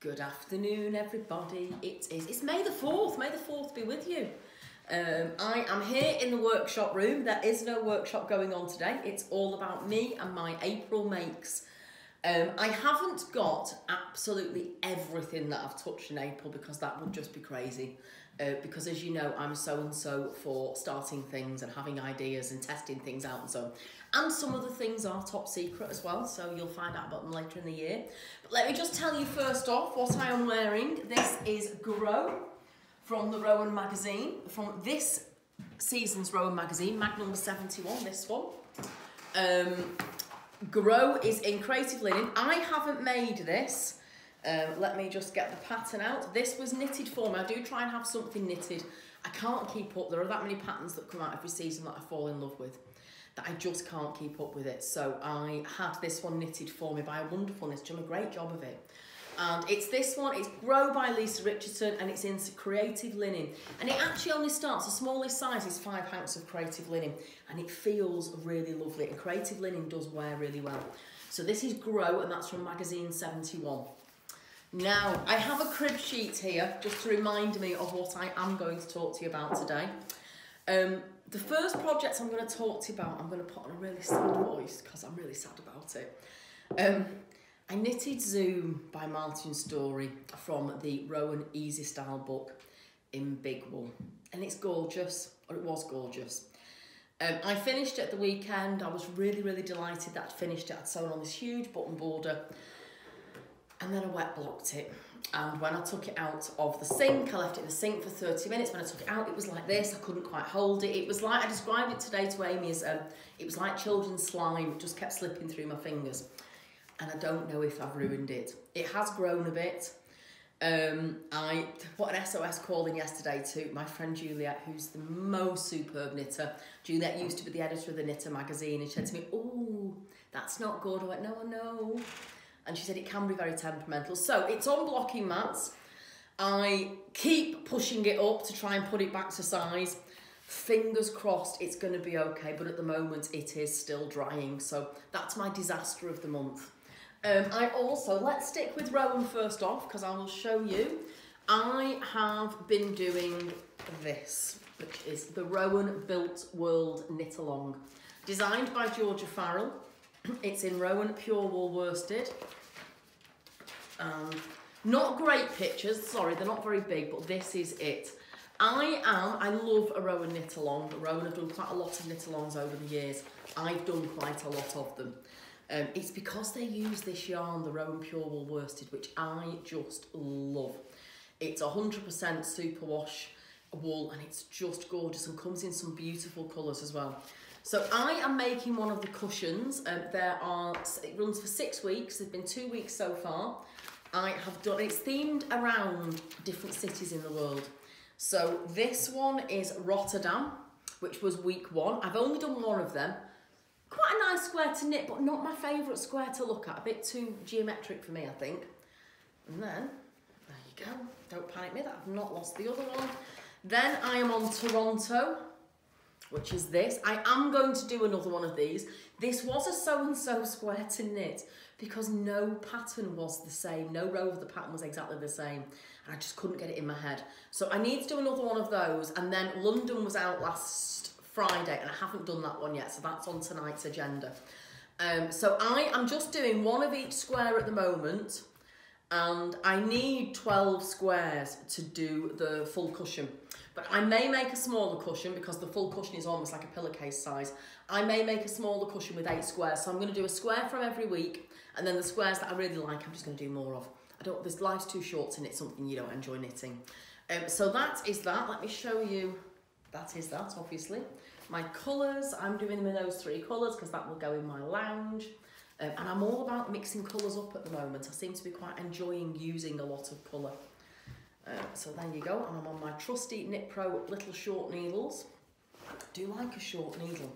Good afternoon, everybody. It is, it's May the 4th. May the 4th be with you. Um, I am here in the workshop room. There is no workshop going on today. It's all about me and my April makes. Um, I haven't got absolutely everything that I've touched in April because that would just be crazy. Uh, because as you know, I'm so and so for starting things and having ideas and testing things out and so on. And some of the things are top secret as well, so you'll find out about them later in the year. But let me just tell you first off what I am wearing. This is Grow from the Rowan magazine, from this season's Rowan magazine, mag number 71, this one. Um, Grow is in creative linen. I haven't made this. Um, let me just get the pattern out. This was knitted for me. I do try and have something knitted. I can't keep up. There are that many patterns that come out every season that I fall in love with that I just can't keep up with it. So I had this one knitted for me by a wonderful knit. Done a great job of it. And it's this one, it's Grow by Lisa Richardson and it's in creative linen. And it actually only starts, the smallest size is five hanks of creative linen and it feels really lovely. And creative linen does wear really well. So this is Grow and that's from magazine 71. Now, I have a crib sheet here just to remind me of what I am going to talk to you about today. Um, the first project I'm going to talk to you about, I'm going to put on a really sad voice because I'm really sad about it. Um, I knitted Zoom by Martin Storey from the Rowan Easy Style book in big wool. And it's gorgeous, or it was gorgeous. Um, I finished it at the weekend. I was really, really delighted that I'd finished it. I'd sewn on this huge button border and then I wet blocked it. And when I took it out of the sink, I left it in the sink for 30 minutes. When I took it out, it was like this. I couldn't quite hold it. It was like, I described it today to Amy as, um, it was like children's slime. It just kept slipping through my fingers. And I don't know if I've ruined it. It has grown a bit. Um, I put an SOS call in yesterday to my friend Juliet, who's the most superb knitter. Juliet used to be the editor of the Knitter magazine, and she said to me, "Oh, that's not good." I went, "No, no," and she said it can be very temperamental. So it's on blocking mats. I keep pushing it up to try and put it back to size. Fingers crossed it's going to be okay, but at the moment it is still drying. So that's my disaster of the month. Um, I also, let's stick with Rowan first off because I will show you. I have been doing this, which is the Rowan Built World Knit Along. Designed by Georgia Farrell. It's in Rowan Pure Wool Worsted. Um, not great pictures, sorry, they're not very big, but this is it. I am, I love a Rowan knit along. Rowan have done quite a lot of knit alongs over the years. I've done quite a lot of them. Um, it's because they use this yarn, the Rowan Pure Wool Worsted, which I just love. It's 100% superwash wool and it's just gorgeous and comes in some beautiful colours as well. So I am making one of the cushions. Um, there are, it runs for six weeks. There's been two weeks so far. I have done, it's themed around different cities in the world. So this one is Rotterdam, which was week one. I've only done one of them. Quite a nice square to knit, but not my favourite square to look at. A bit too geometric for me, I think. And then, there you go. Don't panic me that I've not lost the other one. Then I am on Toronto, which is this. I am going to do another one of these. This was a so-and-so square to knit, because no pattern was the same. No row of the pattern was exactly the same. And I just couldn't get it in my head. So I need to do another one of those. And then London was out last Friday and I haven't done that one yet. So that's on tonight's agenda. Um, so I am just doing one of each square at the moment. And I need 12 squares to do the full cushion. But I may make a smaller cushion because the full cushion is almost like a pillowcase size. I may make a smaller cushion with eight squares. So I'm going to do a square from every week and then the squares that I really like, I'm just going to do more of. I don't, this life's too short to knit something you don't enjoy knitting. Um, so that is that. Let me show you. That is that, obviously. My colours, I'm doing them in those three colours because that will go in my lounge. Um, and I'm all about mixing colours up at the moment. I seem to be quite enjoying using a lot of colour. Uh, so there you go. And I'm on my trusty Knit Pro little short needles. I do like a short needle.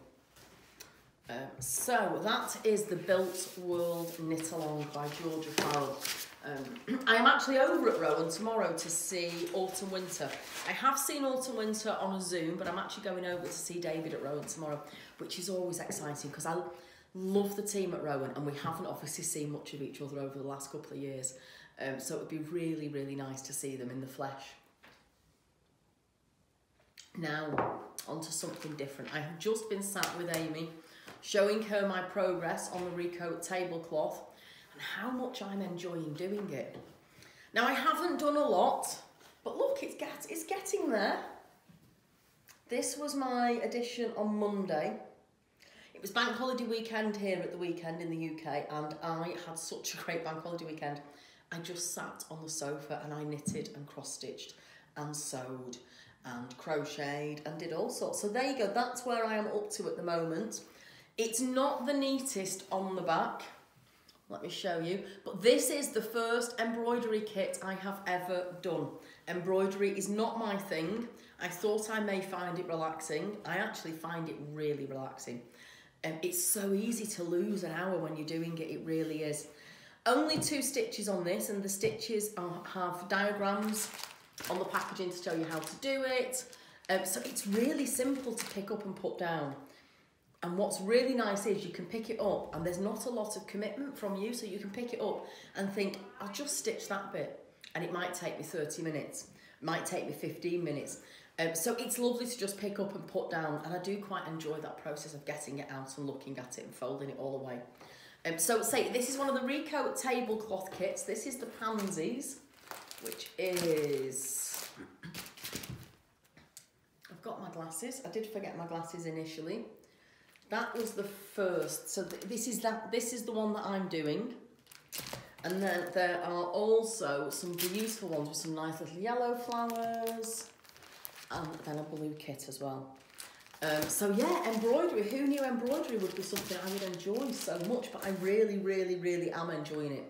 Um, so that is the Built World Knit Along by Georgia Farrell. Um, I am actually over at Rowan tomorrow to see Autumn Winter. I have seen Autumn Winter on a Zoom, but I'm actually going over to see David at Rowan tomorrow, which is always exciting because I love the team at Rowan and we haven't obviously seen much of each other over the last couple of years. Um, so it would be really, really nice to see them in the flesh. Now, onto something different. I have just been sat with Amy, showing her my progress on the Rico tablecloth and how much I'm enjoying doing it. Now, I haven't done a lot, but look, it's, get, it's getting there. This was my edition on Monday. It was bank holiday weekend here at the weekend in the UK and I had such a great bank holiday weekend. I just sat on the sofa and I knitted and cross-stitched and sewed and crocheted and did all sorts. So there you go, that's where I am up to at the moment. It's not the neatest on the back, let me show you, but this is the first embroidery kit I have ever done. Embroidery is not my thing. I thought I may find it relaxing. I actually find it really relaxing. Um, it's so easy to lose an hour when you're doing it, it really is. Only two stitches on this and the stitches are, have diagrams on the packaging to show you how to do it. Um, so it's really simple to pick up and put down. And what's really nice is you can pick it up and there's not a lot of commitment from you. So you can pick it up and think, I'll just stitch that bit. And it might take me 30 minutes, might take me 15 minutes. Um, so it's lovely to just pick up and put down. And I do quite enjoy that process of getting it out and looking at it and folding it all away. Um, so say this is one of the Rico tablecloth kits. This is the Pansies, which is... I've got my glasses. I did forget my glasses initially. That was the first. So th this is that. This is the one that I'm doing. And then there are also some beautiful ones with some nice little yellow flowers. And then a blue kit as well. Um, so yeah, embroidery. Who knew embroidery would be something I would enjoy so much, but I really, really, really am enjoying it.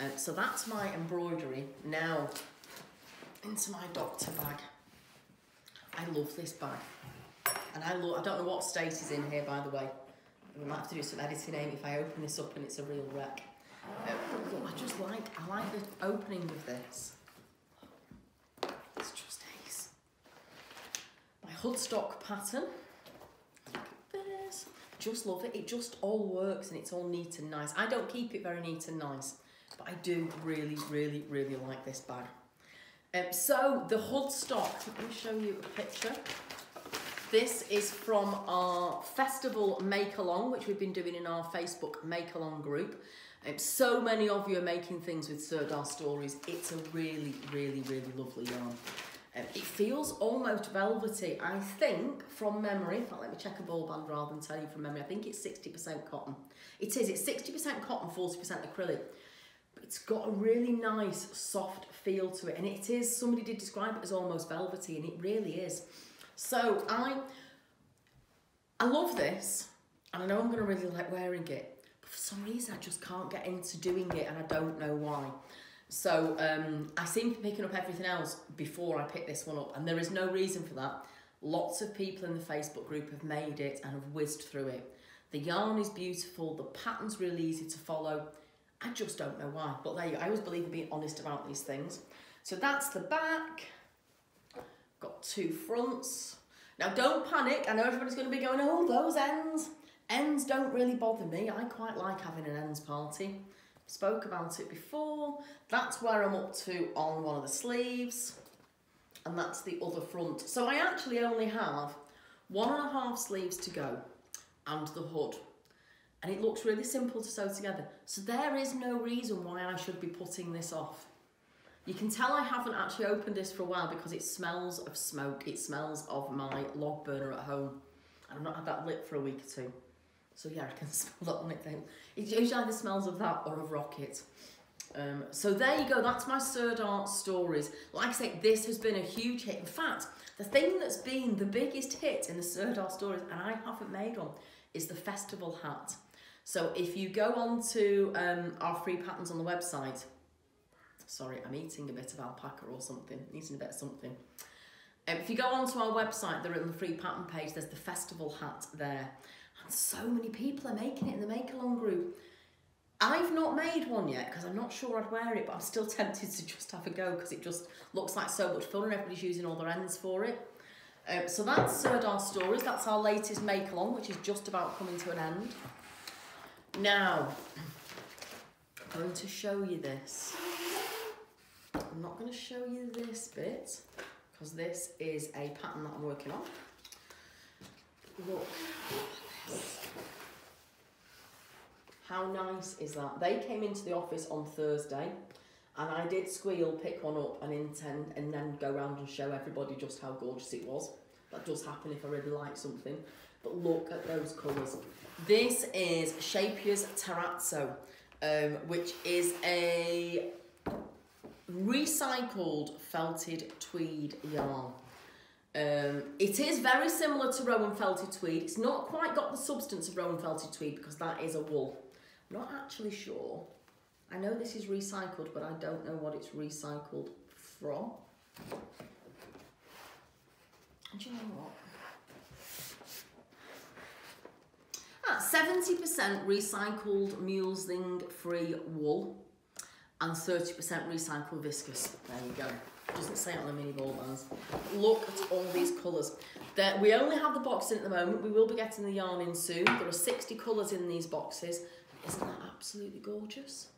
Uh, so that's my embroidery. Now, into my doctor bag. I love this bag. And I love, I don't know what state is in here, by the way. We might have to do some editing, Amy, if I open this up and it's a real wreck. Uh, I just like, I like the opening of this. It's just ace. My Hoodstock pattern this. Just love it. It just all works and it's all neat and nice. I don't keep it very neat and nice, but I do really, really, really like this bag. Um, so the Hoodstock, let me show you a picture. This is from our festival make along, which we've been doing in our Facebook make along group. Um, so many of you are making things with Sirdar Stories. It's a really, really, really lovely yarn. Um, it feels almost velvety. I think from memory, in fact, let me check a ball band rather than tell you from memory. I think it's 60% cotton. It is, it's 60% cotton, 40% acrylic. But it's got a really nice, soft feel to it. And it is, somebody did describe it as almost velvety, and it really is. So I, I love this, and I know I'm going to really like wearing it. But for some reason, I just can't get into doing it, and I don't know why. So um, I seem to be picking up everything else before I pick this one up, and there is no reason for that. Lots of people in the Facebook group have made it and have whizzed through it. The yarn is beautiful, the pattern's really easy to follow. I just don't know why, but there you go. I always believe in being honest about these things. So that's the back. Got two fronts. Now don't panic, I know everybody's going to be going, oh, those ends. Ends don't really bother me. I quite like having an ends party spoke about it before. That's where I'm up to on one of the sleeves and that's the other front. So I actually only have one and a half sleeves to go and the hood and it looks really simple to sew together. So there is no reason why I should be putting this off. You can tell I haven't actually opened this for a while because it smells of smoke. It smells of my log burner at home. I've not had that lit for a week or two. So yeah, I can smell that on it then. It usually either smells of that or of rocket. Um, so there you go, that's my Sirdar stories. Like I say, this has been a huge hit. In fact, the thing that's been the biggest hit in the Sirdar stories, and I haven't made one, is the festival hat. So if you go on to um, our free patterns on the website, sorry, I'm eating a bit of alpaca or something, eating a bit of something. Um, if you go onto our website, there on the free pattern page, there's the festival hat there. And so many people are making it in the make along group. I've not made one yet because I'm not sure I'd wear it, but I'm still tempted to just have a go because it just looks like so much fun and everybody's using all their ends for it. Um, so that's Sirdar Stories. That's our latest make along, which is just about coming to an end. Now, I'm going to show you this. Not going to show you this bit because this is a pattern that I'm working on. Look. How nice is that? They came into the office on Thursday and I did squeal, pick one up and intend and then go around and show everybody just how gorgeous it was. That does happen if I really like something. But look at those colours. This is Scheepjes Terrazzo, um, which is a recycled felted tweed yarn. Um, it is very similar to Rowan felted tweed. It's not quite got the substance of Rowan felted tweed because that is a wool. I'm not actually sure. I know this is recycled, but I don't know what it's recycled from. And you know what? Ah, 70% recycled mulesing free wool and 30% recycled viscose. There you go. Doesn't say on the mini ball bands. Look at all these colours. We only have the box in at the moment. We will be getting the yarn in soon. There are 60 colours in these boxes. Isn't that absolutely gorgeous?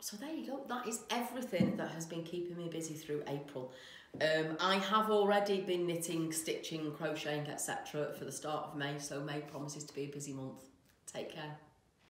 So there you go. That is everything that has been keeping me busy through April. Um, I have already been knitting, stitching, crocheting, etc. for the start of May. So May promises to be a busy month. Take care.